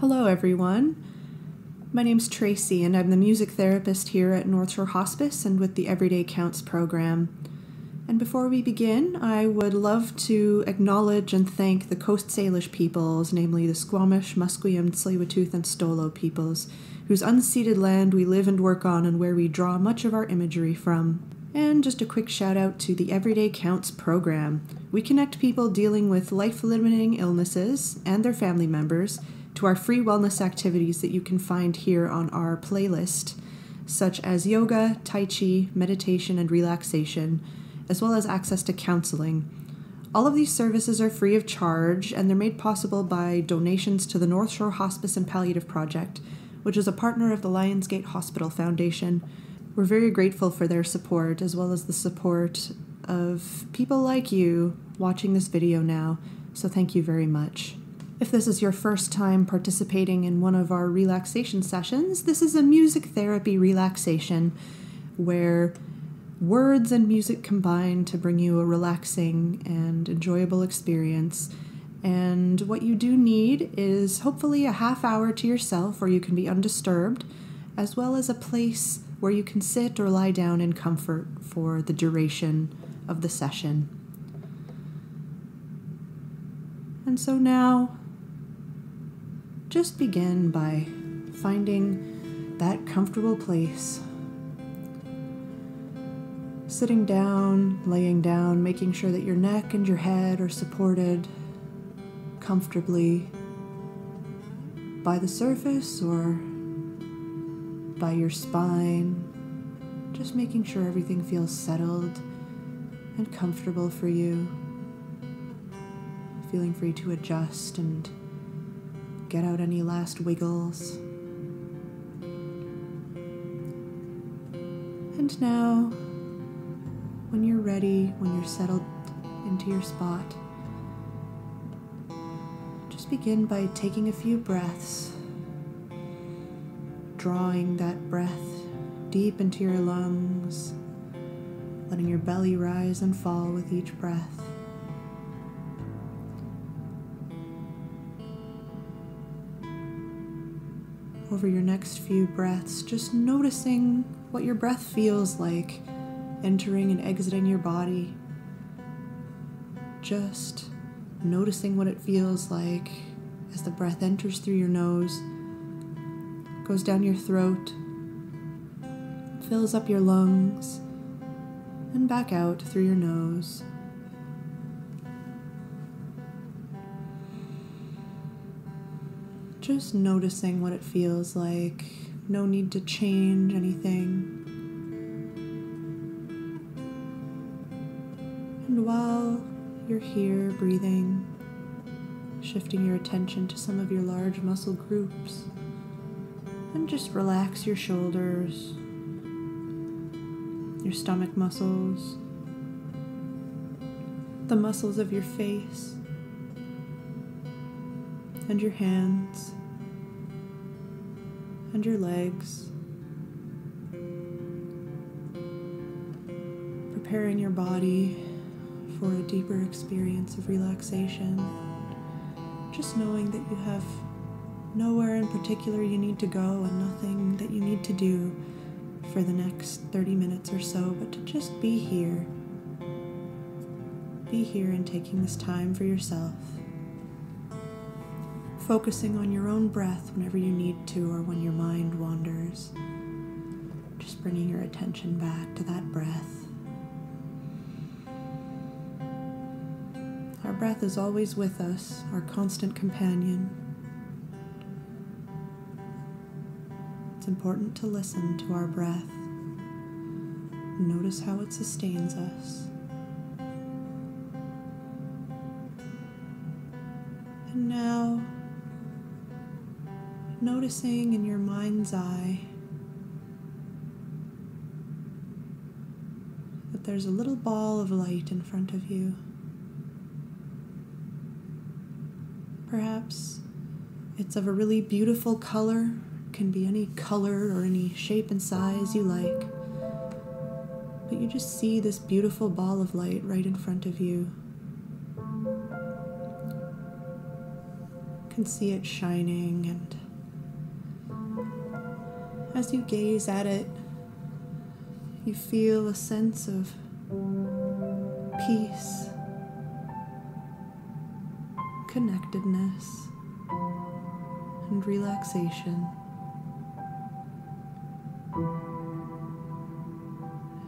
Hello, everyone. My name's Tracy, and I'm the music therapist here at North Shore Hospice and with the Everyday Counts program. And before we begin, I would love to acknowledge and thank the Coast Salish peoples, namely the Squamish, Musqueam, Tsleil-Waututh, and Stolo peoples, whose unceded land we live and work on and where we draw much of our imagery from. And just a quick shout out to the Everyday Counts program. We connect people dealing with life limiting illnesses and their family members to our free wellness activities that you can find here on our playlist, such as yoga, Tai Chi, meditation, and relaxation, as well as access to counseling. All of these services are free of charge and they're made possible by donations to the North Shore Hospice and Palliative Project, which is a partner of the Lionsgate Hospital Foundation we're very grateful for their support, as well as the support of people like you watching this video now, so thank you very much. If this is your first time participating in one of our relaxation sessions, this is a music therapy relaxation where words and music combine to bring you a relaxing and enjoyable experience. And what you do need is hopefully a half hour to yourself where you can be undisturbed, as well as a place where you can sit or lie down in comfort for the duration of the session. And so now, just begin by finding that comfortable place. Sitting down, laying down, making sure that your neck and your head are supported comfortably by the surface or by your spine, just making sure everything feels settled and comfortable for you. Feeling free to adjust and get out any last wiggles. And now, when you're ready, when you're settled into your spot, just begin by taking a few breaths drawing that breath deep into your lungs, letting your belly rise and fall with each breath. Over your next few breaths, just noticing what your breath feels like entering and exiting your body. Just noticing what it feels like as the breath enters through your nose goes down your throat, fills up your lungs, and back out through your nose. Just noticing what it feels like. No need to change anything. And while you're here breathing, shifting your attention to some of your large muscle groups and just relax your shoulders, your stomach muscles, the muscles of your face, and your hands, and your legs. Preparing your body for a deeper experience of relaxation. Just knowing that you have nowhere in particular you need to go and nothing that you need to do for the next 30 minutes or so, but to just be here. Be here and taking this time for yourself. Focusing on your own breath whenever you need to or when your mind wanders. Just bringing your attention back to that breath. Our breath is always with us, our constant companion. It's important to listen to our breath. Notice how it sustains us. Noticing in your mind's eye that there's a little ball of light in front of you. Perhaps it's of a really beautiful color can be any color or any shape and size you like. But you just see this beautiful ball of light right in front of you. can see it shining, and as you gaze at it, you feel a sense of peace, connectedness, and relaxation.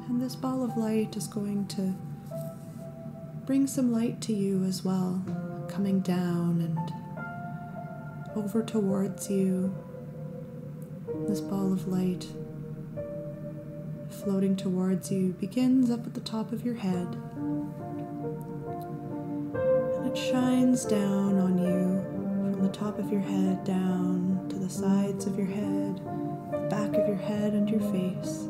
And this ball of light is going to bring some light to you as well, coming down and over towards you. This ball of light floating towards you begins up at the top of your head. And it shines down on you from the top of your head down to the sides of your head, the back of your head, and your face.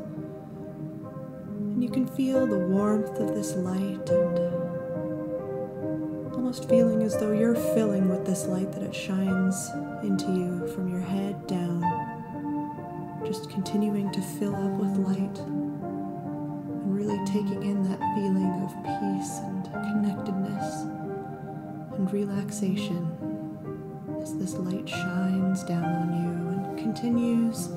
And you can feel the warmth of this light and almost feeling as though you're filling with this light that it shines into you from your head down. Just continuing to fill up with light and really taking in that feeling of peace and connectedness and relaxation as this light shines down on you and continues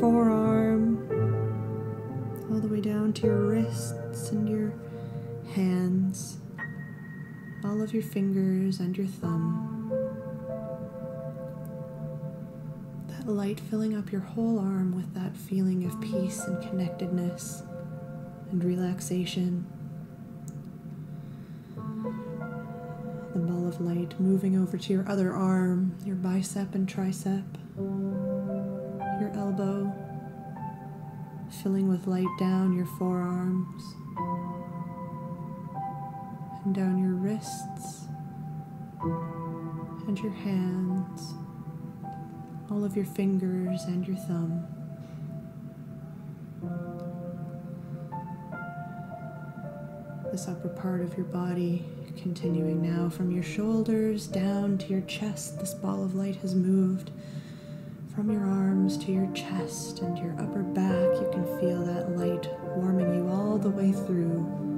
forearm, all the way down to your wrists and your hands, all of your fingers and your thumb. That light filling up your whole arm with that feeling of peace and connectedness and relaxation. The ball of light moving over to your other arm, your bicep and tricep, elbow, filling with light down your forearms and down your wrists and your hands, all of your fingers and your thumb. This upper part of your body, continuing now from your shoulders down to your chest. This ball of light has moved from your arms to your chest and your upper back. You can feel that light warming you all the way through.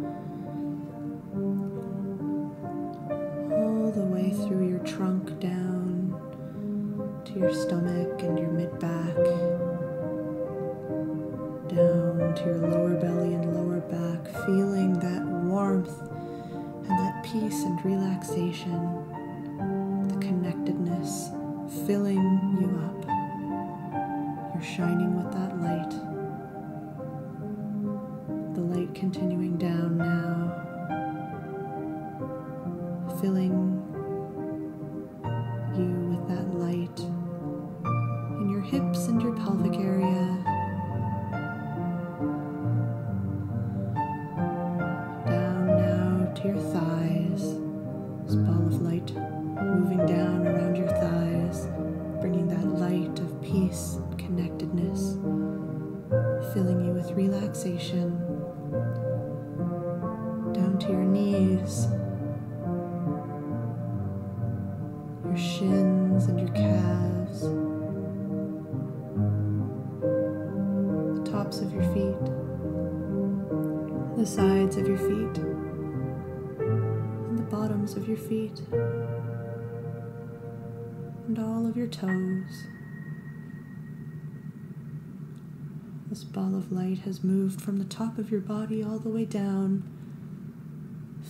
Light has moved from the top of your body all the way down,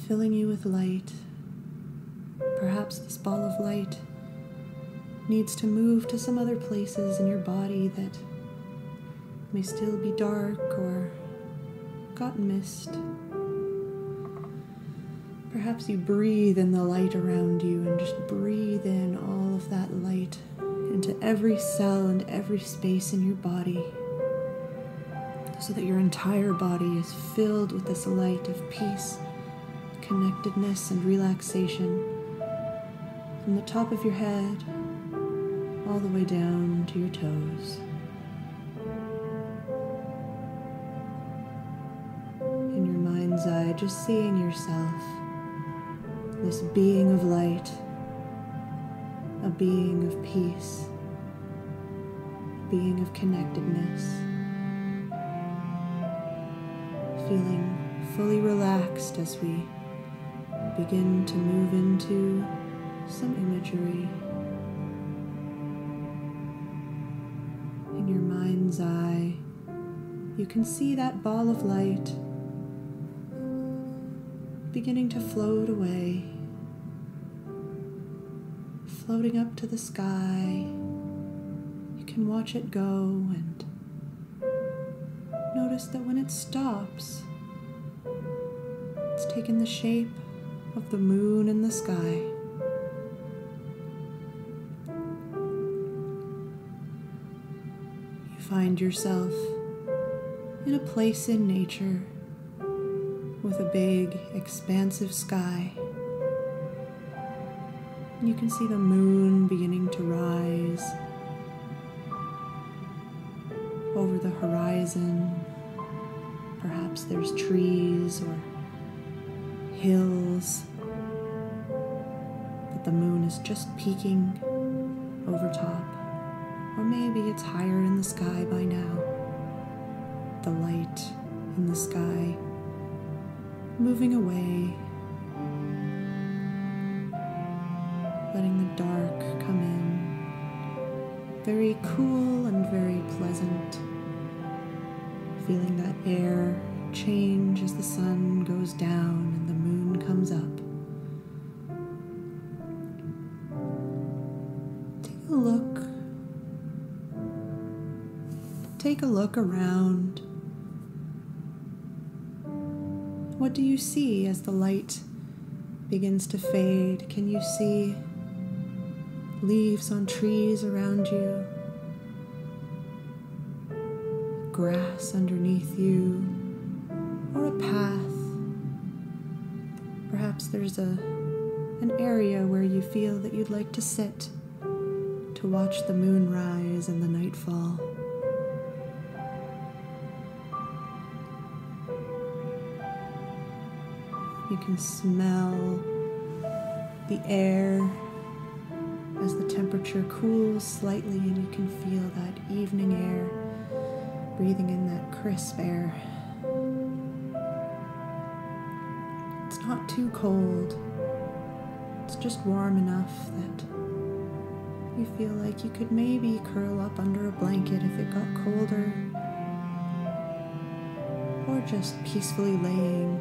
filling you with light. Perhaps this ball of light needs to move to some other places in your body that may still be dark or got mist. Perhaps you breathe in the light around you and just breathe in all of that light into every cell and every space in your body so that your entire body is filled with this light of peace, connectedness, and relaxation from the top of your head all the way down to your toes. In your mind's eye, just seeing yourself, this being of light, a being of peace, a being of connectedness feeling fully relaxed as we begin to move into some imagery. In your mind's eye, you can see that ball of light beginning to float away, floating up to the sky. You can watch it go and notice that when it stops, it's taken the shape of the moon in the sky. You find yourself in a place in nature with a big, expansive sky. You can see the moon beginning to rise over the horizon. Perhaps there's trees or hills that the moon is just peeking over top. Or maybe it's higher in the sky by now. The light in the sky moving away, letting the dark come in. Very cool and very pleasant. Feeling that air change as the sun goes down and the moon comes up. Take a look. Take a look around. What do you see as the light begins to fade? Can you see leaves on trees around you? Grass underneath you? Or a path? Perhaps there's a an area where you feel that you'd like to sit to watch the moon rise and the night fall. You can smell the air as the temperature cools slightly, and you can feel that evening air breathing in that crisp air. It's not too cold, it's just warm enough that you feel like you could maybe curl up under a blanket if it got colder, or just peacefully laying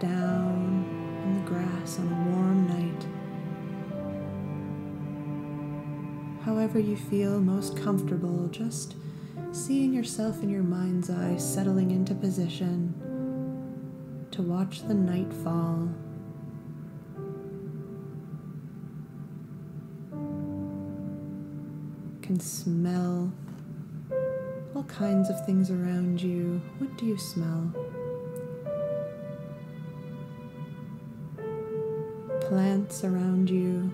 down in the grass on a warm night. However, you feel most comfortable, just seeing yourself in your mind's eye settling into position to watch the night fall. Can smell all kinds of things around you. What do you smell? plants around you.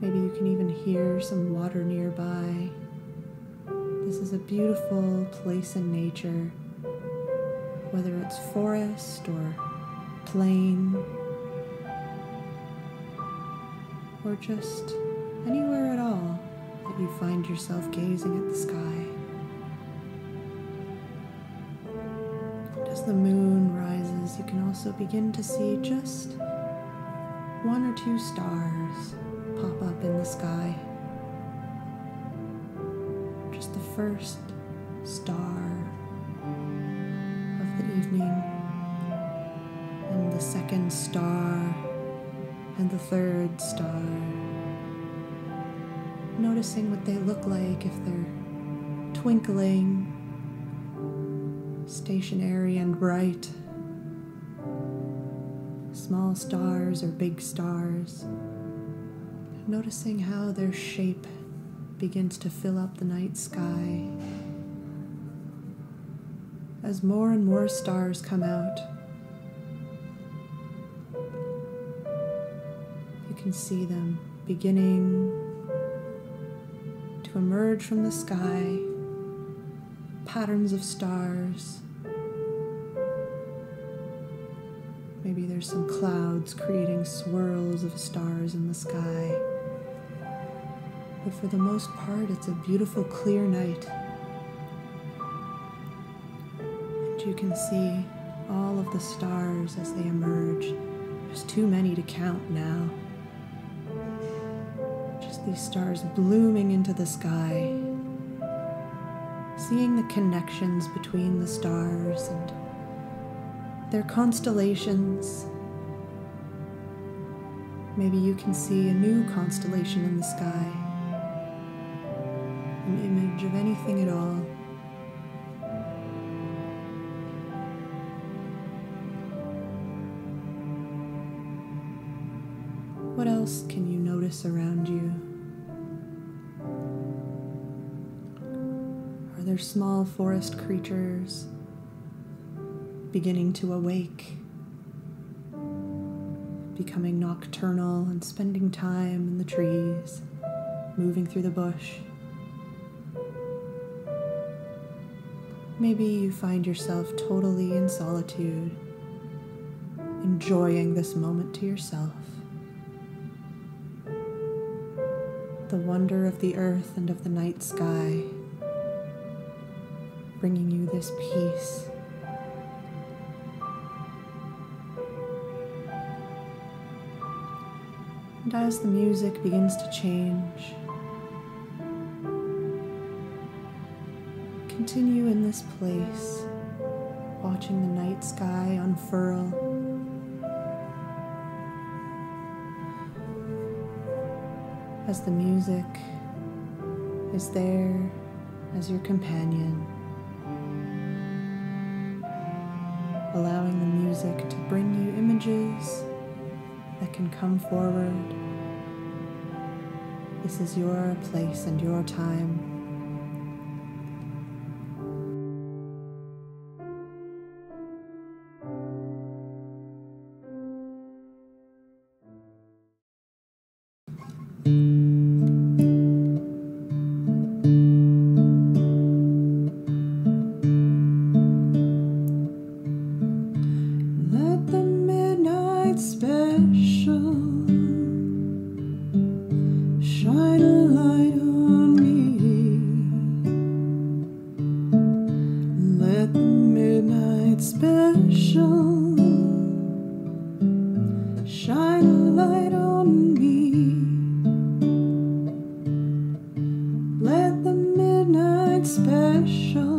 Maybe you can even hear some water nearby. This is a beautiful place in nature, whether it's forest or plain or just anywhere at all that you find yourself gazing at the sky. As the moon rises, you can also begin to see just one or two stars pop up in the sky. Just the first star of the evening, and the second star, and the third star. Noticing what they look like if they're twinkling stationary and bright, small stars or big stars, noticing how their shape begins to fill up the night sky. As more and more stars come out, you can see them beginning to emerge from the sky, patterns of stars. Maybe there's some clouds creating swirls of stars in the sky. But for the most part, it's a beautiful, clear night. And you can see all of the stars as they emerge. There's too many to count now. Just these stars blooming into the sky. Seeing the connections between the stars and their constellations. Maybe you can see a new constellation in the sky, image of anything at all. What else can you notice around you? Are there small forest creatures? beginning to awake, becoming nocturnal and spending time in the trees, moving through the bush. Maybe you find yourself totally in solitude, enjoying this moment to yourself. The wonder of the earth and of the night sky, bringing you this peace And as the music begins to change, continue in this place, watching the night sky unfurl. As the music is there as your companion, allowing the music to bring you images that can come forward. This is your place and your time. special.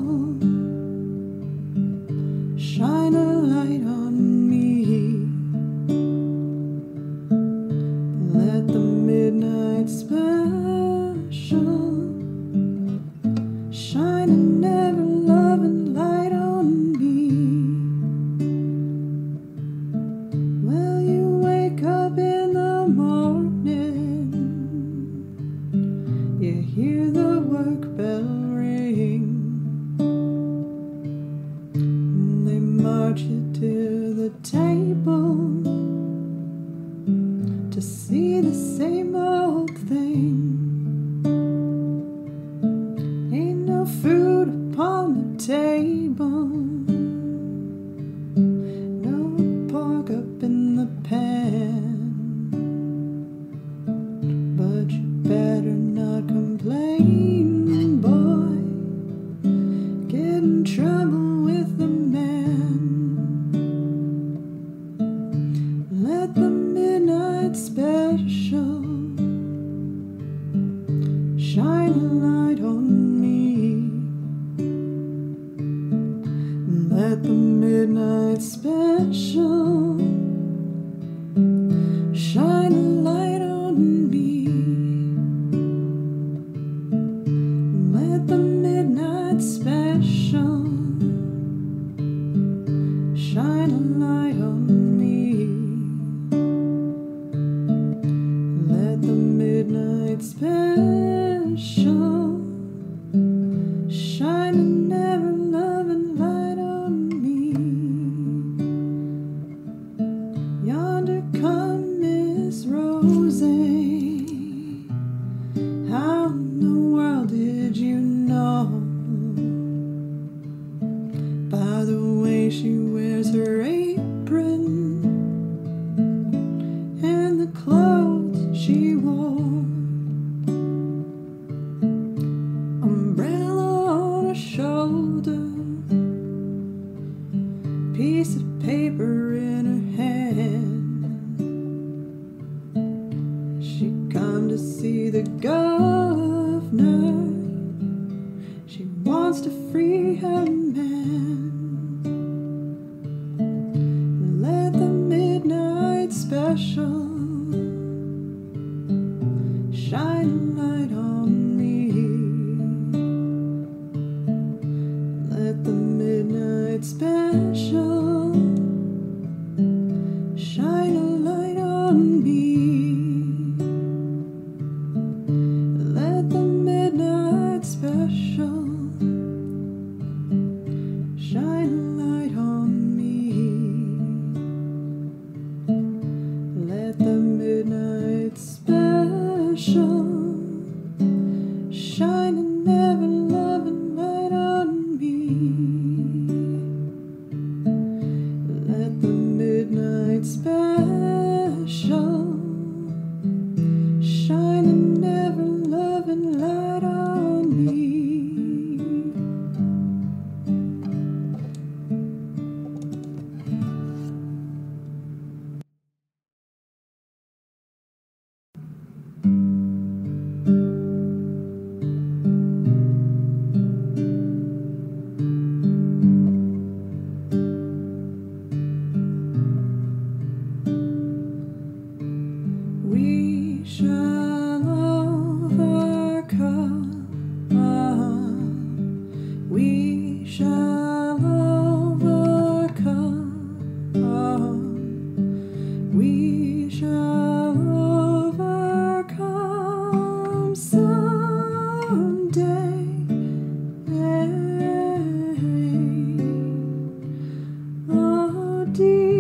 Deep.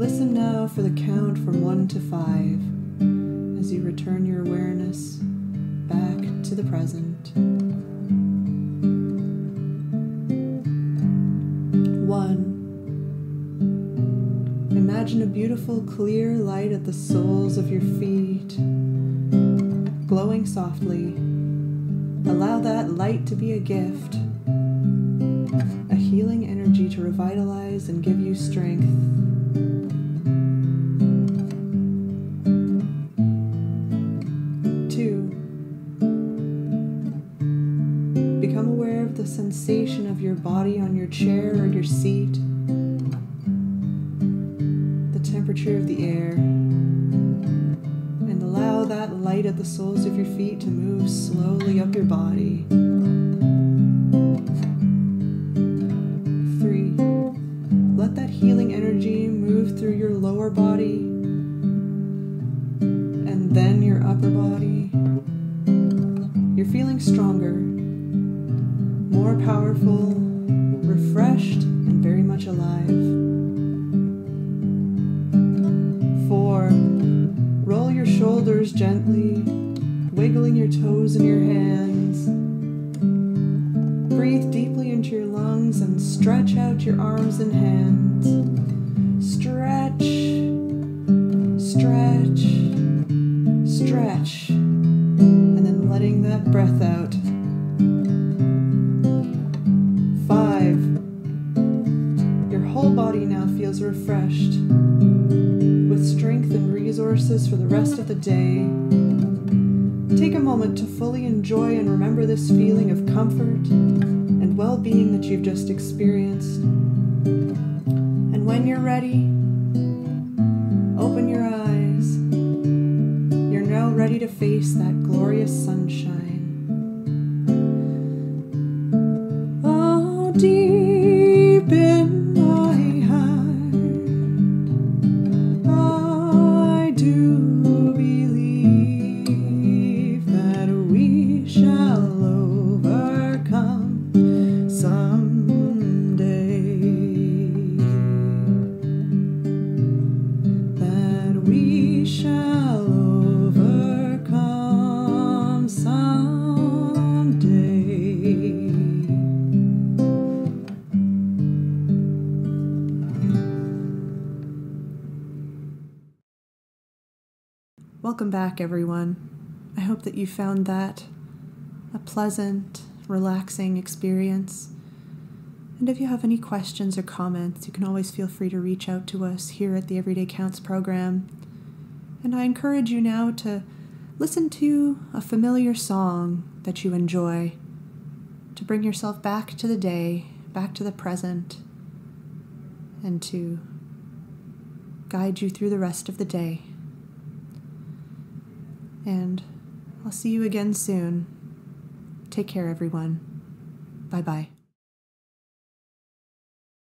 Listen now for the count from one to five as you return your awareness back to the present. One. Imagine a beautiful, clear light at the soles of your feet, glowing softly. Allow that light to be a gift, a healing energy to revitalize and give you strength. Feet to move slowly up your body. Three, let that healing energy move through your lower body and then your upper body. You're feeling stronger, more powerful, whole body now feels refreshed with strength and resources for the rest of the day. Take a moment to fully enjoy and remember this feeling of comfort and well being that you've just experienced. And when you're ready, open your eyes. You're now ready to face that glorious sunshine. Welcome back, everyone. I hope that you found that a pleasant, relaxing experience. And if you have any questions or comments, you can always feel free to reach out to us here at the Everyday Counts program. And I encourage you now to listen to a familiar song that you enjoy, to bring yourself back to the day, back to the present, and to guide you through the rest of the day. And I'll see you again soon. Take care, everyone. Bye bye.